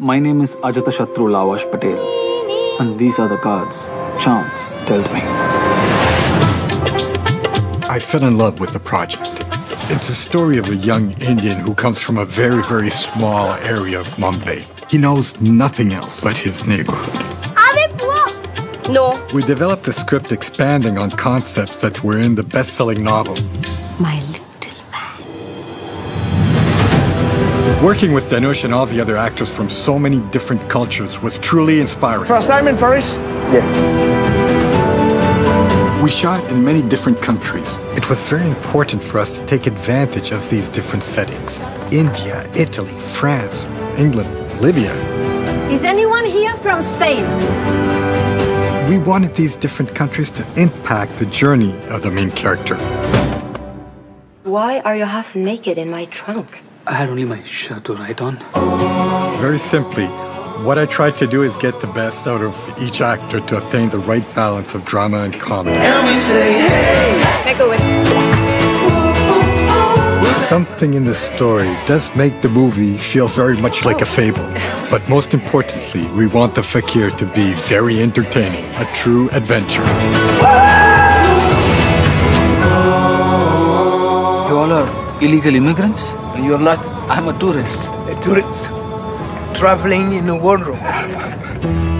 My name is Ajatashatru Lavash Patel, and these are the cards chance dealt me. I fell in love with the project. It's a story of a young Indian who comes from a very, very small area of Mumbai. He knows nothing else but his neighborhood. No. We developed the script expanding on concepts that were in the best selling novel. My Working with Dhanush and all the other actors from so many different cultures was truly inspiring. First time in Paris? Yes. We shot in many different countries. It was very important for us to take advantage of these different settings. India, Italy, France, England, Libya. Is anyone here from Spain? We wanted these different countries to impact the journey of the main character. Why are you half naked in my trunk? I had only my shirt to write on. Very simply, what I tried to do is get the best out of each actor to obtain the right balance of drama and comedy. Make a wish. Something in the story does make the movie feel very much like a fable. But most importantly, we want the fakir to be very entertaining, a true adventure. Illegal immigrants? You're not I'm a tourist. a tourist traveling in a one room.